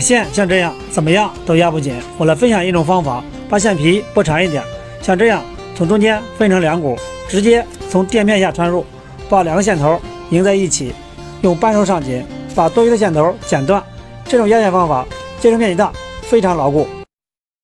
线像这样，怎么样都压不紧。我来分享一种方法，把线皮拨长一点，像这样，从中间分成两股，直接从垫片下穿入，把两个线头拧在一起，用扳手上紧，把多余的线头剪断。这种压线方法，接触面积大，非常牢固。